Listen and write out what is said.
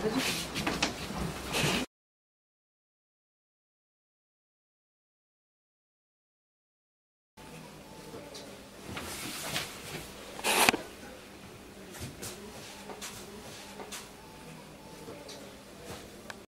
그래서